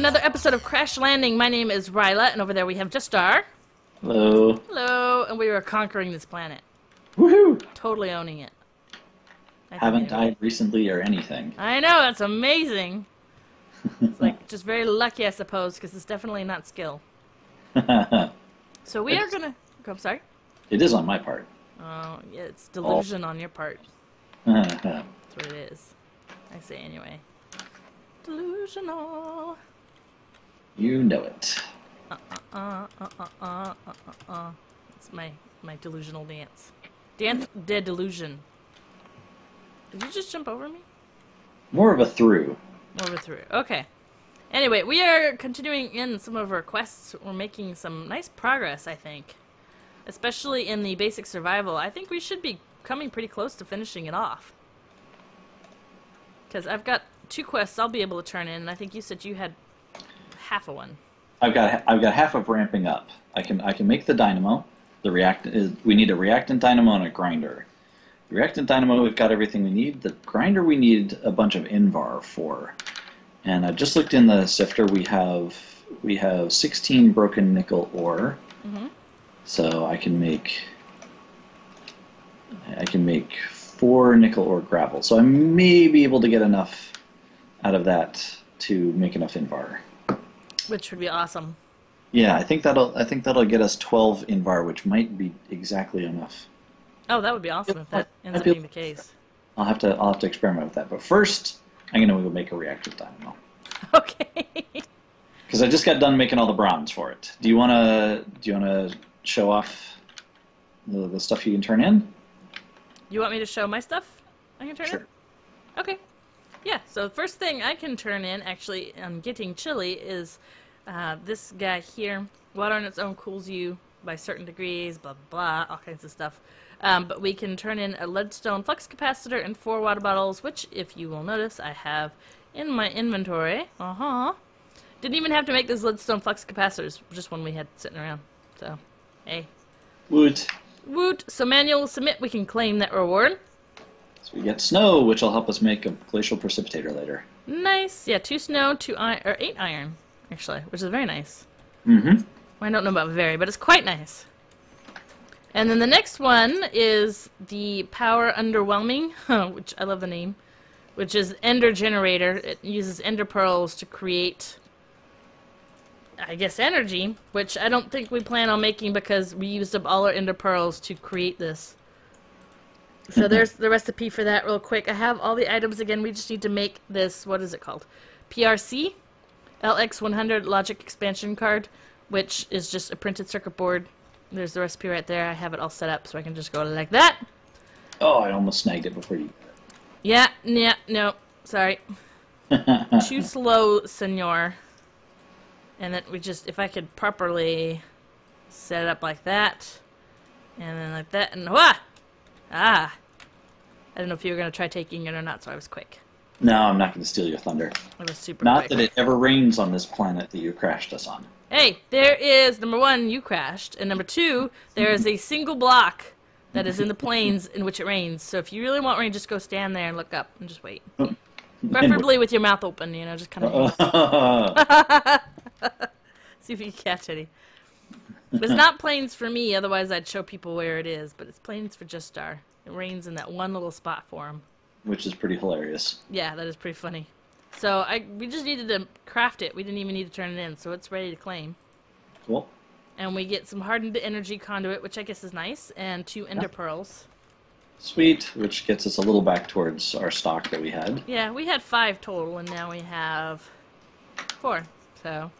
another episode of Crash Landing. My name is Riella, and over there we have Justar. Hello. Hello, and we are conquering this planet, Woohoo! totally owning it. I Haven't died recently or anything. I know that's amazing. It's like just very lucky, I suppose, because it's definitely not skill. So we are gonna. I'm sorry. it is on my part. Oh, yeah, it's delusion on your part. That's what it is. I say anyway. Delusional. You know it. Uh, uh, uh, uh, uh, uh, uh. uh. It's my my delusional dance. Dance de delusion. Did you just jump over me? More of a through. More of a through. Okay. Anyway, we are continuing in some of our quests. We're making some nice progress, I think. Especially in the basic survival. I think we should be coming pretty close to finishing it off. Because I've got two quests I'll be able to turn in, and I think you said you had half a one. I've got I've got half of ramping up. I can I can make the dynamo. The react is we need a reactant dynamo and a grinder. The reactant dynamo we've got everything we need. The grinder we need a bunch of invar for. And I just looked in the sifter. We have we have 16 broken nickel ore. Mm-hmm. So I can make I can make four nickel ore gravel. So I may be able to get enough out of that to make enough invar. Which would be awesome. Yeah, I think that'll I think that'll get us 12 invar, which might be exactly enough. Oh, that would be awesome if that ends up being the case. I'll have to I'll have to experiment with that. But first, I'm gonna go make a reactive dynamo Okay. because I just got done making all the bronze for it. Do you wanna do you wanna show off the, the stuff you can turn in? you want me to show my stuff? I can turn Sure. in? Okay. Yeah, so the first thing I can turn in, actually, I'm getting chilly, is uh, this guy here. Water on its own cools you by certain degrees, blah, blah, all kinds of stuff. Um, but we can turn in a leadstone flux capacitor and four water bottles, which, if you will notice, I have in my inventory. Uh-huh. Didn't even have to make those leadstone flux capacitors, just one we had sitting around. So, hey. Woot. Woot! So manual submit, we can claim that reward. So we get snow, which will help us make a glacial precipitator later. Nice. Yeah, two snow, two iron, or eight iron, actually, which is very nice. Mm-hmm. I don't know about very, but it's quite nice. And then the next one is the power underwhelming, which I love the name, which is Ender Generator. It uses Ender Pearls to create, I guess, energy, which I don't think we plan on making because we used up all our Ender Pearls to create this. So there's the recipe for that real quick. I have all the items again. We just need to make this, what is it called? PRC? LX100 Logic Expansion Card, which is just a printed circuit board. There's the recipe right there. I have it all set up so I can just go like that. Oh, I almost snagged it before you. Yeah, yeah, no, sorry. Too slow, senor. And then we just, if I could properly set it up like that, and then like that, and wah! Ah! I don't know if you were going to try taking it or not, so I was quick. No, I'm not going to steal your thunder. Was super Not quick. that it ever rains on this planet that you crashed us on. Hey, there is number one, you crashed, and number two, there is a single block that is in the plains in which it rains. So if you really want rain, just go stand there and look up and just wait. Preferably with your mouth open, you know, just kind of see if you can catch any. But it's not plains for me, otherwise I'd show people where it is. But it's plains for Justar. It rains in that one little spot for him. Which is pretty hilarious. Yeah, that is pretty funny. So I we just needed to craft it. We didn't even need to turn it in, so it's ready to claim. Cool. And we get some hardened energy conduit, which I guess is nice, and two ender Yeah. pearls. Sweet, which gets us a little back towards our stock that we had. Yeah, we had five total, and now we have four. So,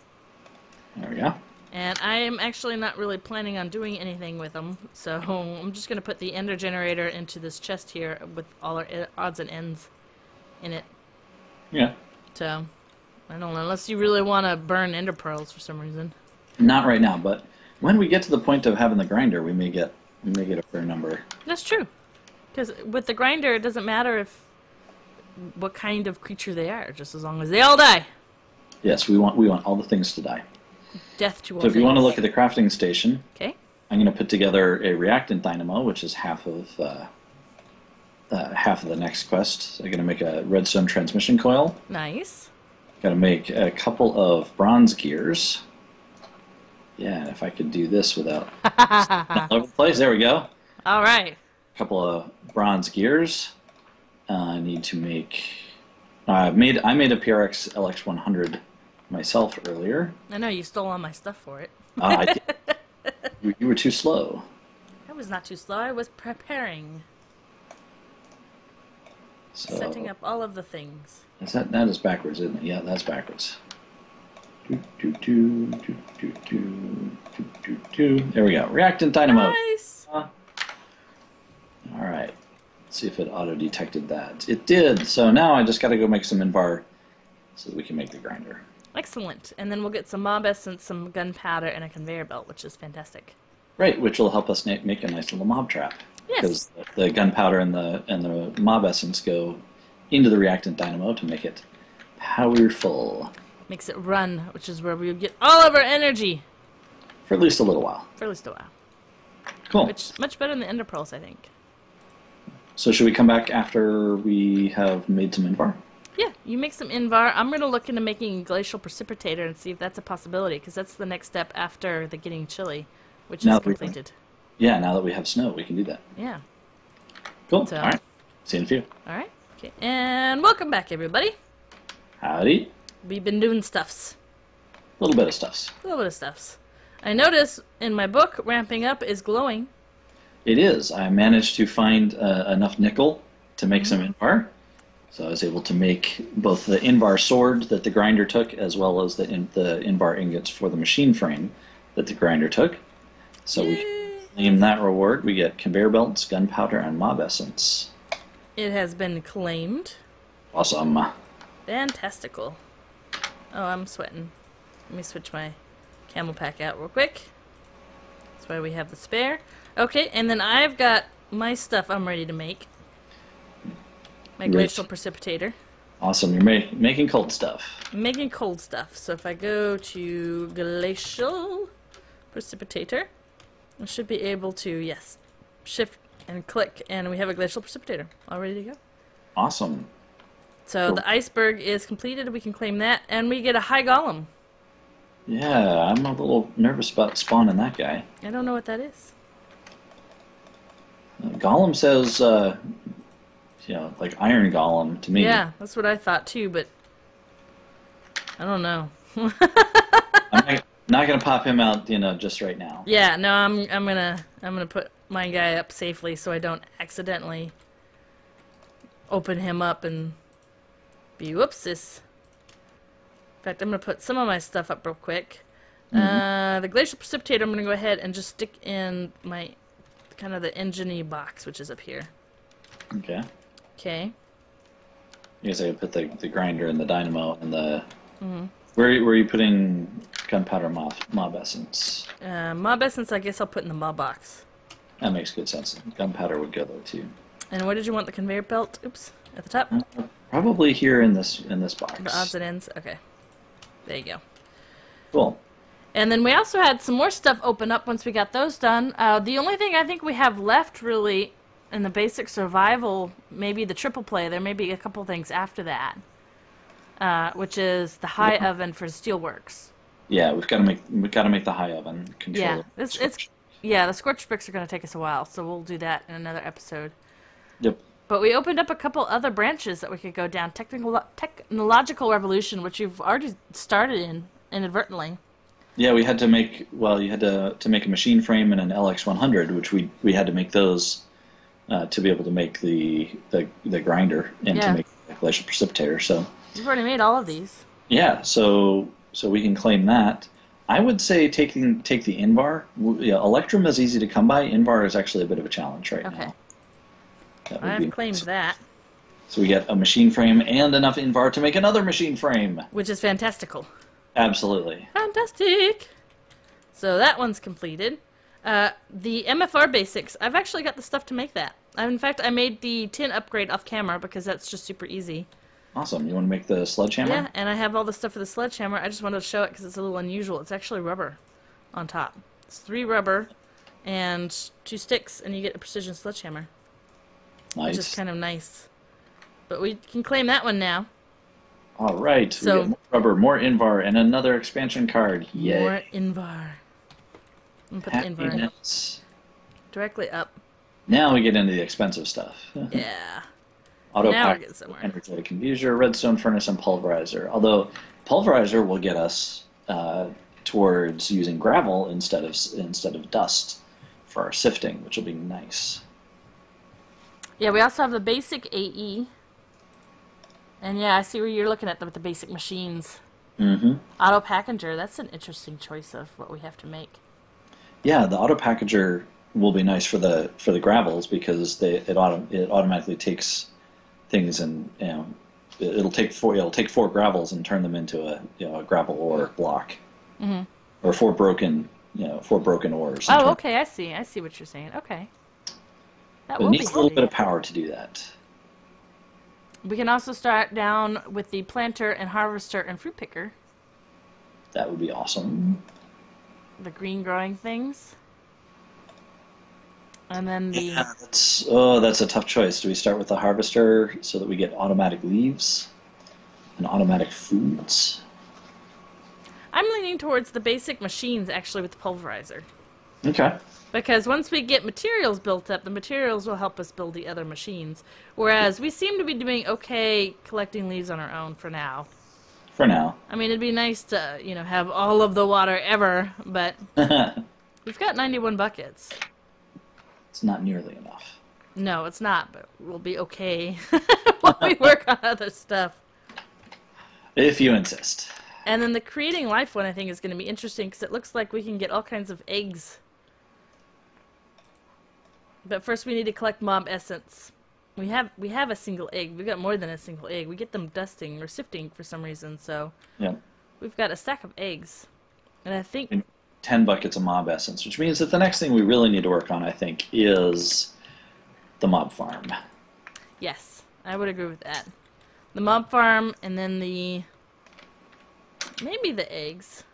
There we go. and I am actually not really planning on doing anything with them. So I'm just gonna put the ender generator into this chest here with all our eh, odds and ends in it. Yeah. So I don't know, unless you really want to burn ender pearls for some reason. Not right now, but when we get to the point of having the grinder, we may get we may get a fair number. That's true. Because with the grinder, it doesn't matter if what kind of creature they are, just as long as they all die. Yes, we want we want all the things to die. death to all So if you want to look at the crafting station, Okay. I'm going to put together a reactant dynamo, which is half of uh, uh, half of the next quest. So I'm going to make a redstone transmission coil. Nice. Got to make a couple of bronze gears. Yeah, if I could do this without all over the place. There we go. All right. A couple of bronze gears. Uh, I need to make. I made I made a PRX LX100 myself earlier. I know you stole all my stuff for it. Uh, I did. You, you were too slow. I was not too slow. I was preparing, so Setting up all of the things. Is that that is backwards, isn't it? Yeah, that's backwards. Do, do, do, there we go. Reactant dynamo. Nice. Uh, all right. Let's see if it auto detected that. It did. So now I just got to go make some invar so that we can make the grinder. Excellent. And then we'll get some mob essence, some gunpowder, and a conveyor belt, which is fantastic. Right, which will help us make a nice little mob trap. Yes. Because the, the gunpowder and the and the mob essence go into the reactant dynamo to make it powerful Makes it run, which is where we'll get all of our energy for at least a little while. for at least a while. Cool. Which much better than the ender pearls, I think. So should we come back after we have made some invar? Yeah, you make some invar. I'm gonna look into making a glacial precipitator and see if that's a possibility, because that's the next step after the getting chilly, which Now is we- completed. Yeah, now that we have snow, we can do that. Yeah. Cool. So- All right. See you in a few. All right. Okay. And welcome back, everybody. Howdy. We've been doing stuffs. A little bit of stuffs. A little bit of stuffs. I notice in my book, ramping up is glowing. It is. I managed to find uh, enough nickel to make some invar. So I was able to make both the invar sword that the grinder took, as well as the in, the invar ingots for the machine frame that the grinder took. So we Claim that reward. We get conveyor belts, gunpowder, and mob essence. It has been claimed. Awesome. Fantastical. Oh, I'm sweating. Let me switch my camel pack out real quick. That's why we have the spare. Okay, and then I've got my stuff I'm ready to make. My Great. glacial precipitator. Awesome. You're ma- making cold stuff. I'm making cold stuff. So if I go to glacial precipitator, I should be able to, yes, shift and click, and we have a glacial precipitator all ready to go. Awesome. So Cool. the iceberg is completed. We can claim that, and we get a high golem. Yeah, I'm a little nervous about spawning that guy. I don't know what that is. Uh, Golem says, uh, you know, like Iron Golem to me. Yeah, that's what I thought too, but I don't know. I'm not, gonna pop him out, you know, just right now. yeah, no, I'm I'm gonna I'm gonna put my guy up safely so I don't accidentally open him up and be whoopsis. In fact, I'm gonna put some of my stuff up real quick. Uh, the glacial precipitator, I'm gonna go ahead and just stick in my kind of the engine box, which is up here. Okay. Okay. I guess I could put the, the grinder and the dynamo and the. Mm-hmm. Where where are you putting gunpowder mob mob essence? Uh, mob essence, I guess I'll put in the mob box. That makes good sense. Gunpowder would go there too. And where did you want the conveyor belt? Oops, at the top. Uh, Probably here in this in this box. The odds and ends. Okay. There you go. Cool. And then we also had some more stuff open up once we got those done. Uh, the only thing I think we have left really in the basic survival, maybe the triple play, there may be a couple things after that, uh, which is the high oven for steelworks. Yeah, we've got to make we've got to make the high oven control. Yeah, the it's, it's yeah. The scorch bricks are going to take us a while, so we'll do that in another episode. Yep. But we opened up a couple other branches that we could go down. Technical technological revolution, which you've already started in inadvertently. Yeah, we had to make well, you had to to make a machine frame and an LX100, which we we had to make those uh, to be able to make the the, the grinder and Yeah. to make the glacial precipitator. So You've already made all of these. yeah, so so we can claim that. I would say taking take the Invar. Yeah, Electrum is easy to come by. Invar is actually a bit of a challenge right Okay. now. Would I've be claimed that, So we get a machine frame and enough Invar to make another machine frame. which is fantastical. Absolutely. Fantastic! So that one's completed. Uh, the MFR basics, I've actually got the stuff to make that. In fact, I made the tin upgrade off camera because that's just super easy. Awesome. You want to make the sledgehammer? Yeah, and I have all the stuff for the sledgehammer. I just wanted to show it because it's a little unusual. It's actually rubber on top. It's three rubber and two sticks, and you get a precision sledgehammer, Nice. which is kind of nice. But we can claim that one now. All right. So- more rubber, more Invar, and another expansion card. Yay. More Invar. I'm put the Invar Happiness. directly up. Now we get into the expensive stuff. Yeah. Auto Now pack, energetic infuser, redstone furnace, and pulverizer. Although pulverizer will get us uh, towards using gravel instead of instead of dust for our sifting, which will be nice. Yeah, we also have the basic AE. And yeah, I see where you're looking at the, with the basic machines. Mm-hmm. Auto Packager, that's an interesting choice of what we have to make. Yeah, the auto packager will be nice for the for the gravels because they it auto, it automatically takes things and you know it- it'll take four it'll take four gravels and turn them into a you know a gravel ore block Mhm. or four broken you know four broken ores. Oh, turn- okay, I see. I see what you're saying. Okay. That it be needs a little bit of power to do that. We can also start down with the planter and harvester and fruit picker, That would be awesome. the green growing things. And then the Yeah, that's oh, that's a tough choice. Do we start with the harvester so that we get automatic leaves and automatic foods? I'm leaning towards the basic machines actually with the pulverizer. Okay. Because once we get materials built up, the materials will help us build the other machines. Whereas we seem to be doing okay collecting leaves on our own for now. For now. I mean, it'd be nice to, you know, have all of the water ever, but we've got 91 buckets. It's not nearly enough. No, it's not, but we'll be okay while we work on other stuff. If you insist. And then the creating life one I think is going to be interesting because it looks like we can get all kinds of eggs. But first we need to collect mob essence. We have we have a single egg. We've got more than a single egg. We get them dusting or sifting for some reason, so Yeah. we've got a stack of eggs. And I think 10 buckets of mob essence, which means that the next thing we really need to work on, I think, is the mob farm. yes, I would agree with that. The mob farm and then the maybe the eggs.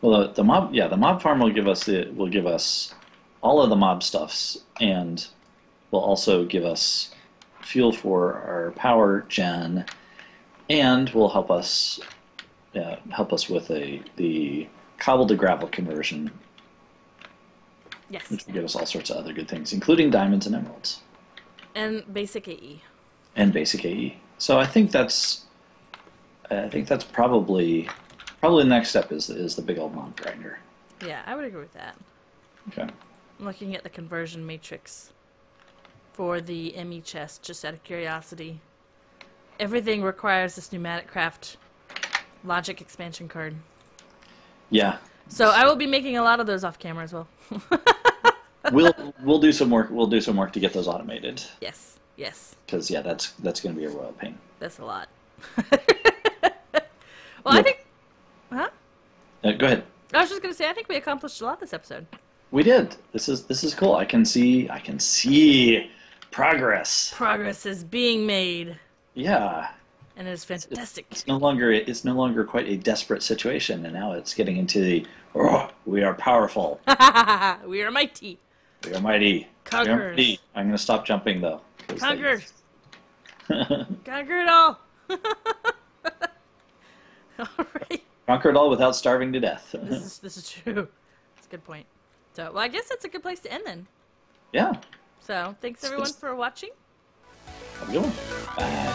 Well, the, the mob, yeah, the mob farm will give us the will give us all of the mob stuffs, and will also give us fuel for our power gen, and will help us uh, help us with a the cobble to gravel conversion, Yes. which will give us all sorts of other good things, including diamonds and emeralds And basic. AE. and basic AE. So I think that's I think that's probably probably the next step is is the big old mob grinder. Yeah, I would agree with that. Okay. I'm looking at the conversion matrix for the ME chest, just out of curiosity. Everything requires this PneumaticCraft logic expansion card. Yeah, So I will be making a lot of those off camera as well. we'll we'll do some work. We'll do some work to get those automated yes, yes, because yeah, that's that's going to be a royal pain. that's a lot. well, I think. Huh? Uh, go ahead. I was just gonna say I think we accomplished a lot this episode. We did. This is this is cool. I can see I can see progress. Progress is being made, Yeah, and it is fantastic. it's no longer it's no longer quite a desperate situation, and now it's getting into the oh, we are powerful. we are mighty. We are mighty. We are mighty. I'm going to stop jumping though. Conquer. Conquer it all. all right. Conquer it all without starving to death. This is this is true. That's a good point. So, well, I guess that's a good place to end then. yeah. So, thanks everyone for watching. Have a good one. Bye.